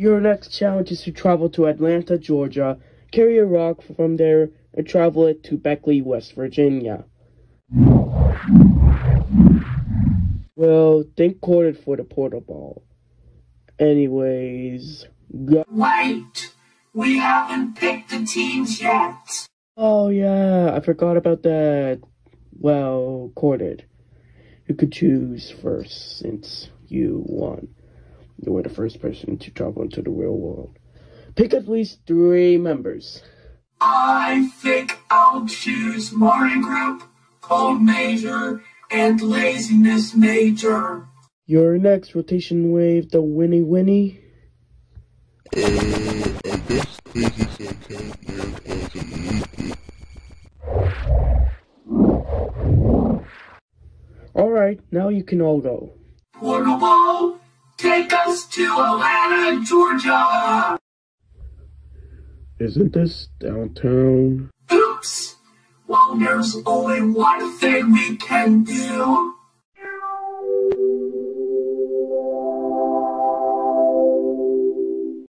Your next challenge is to travel to Atlanta, Georgia, carry a rock from there, and travel it to Beckley, West Virginia. Well, think quartered for the portal ball. Anyways, go. Wait, we haven't picked the teams yet. Oh yeah, I forgot about that. Well, quartered. You could choose first since you won. Were the first person to travel into the real world. Pick at least three members. I think I'll choose Morning Group, Cold Major, and Laziness Major. Your next rotation wave, the Winnie Winnie. Uh, I guess Crazy Santa and Easy. Alright, now you can all go. Portal Ball, take us to Atlanta, Georgia. Isn't this downtown? Oops. Well, there's only one thing we can do.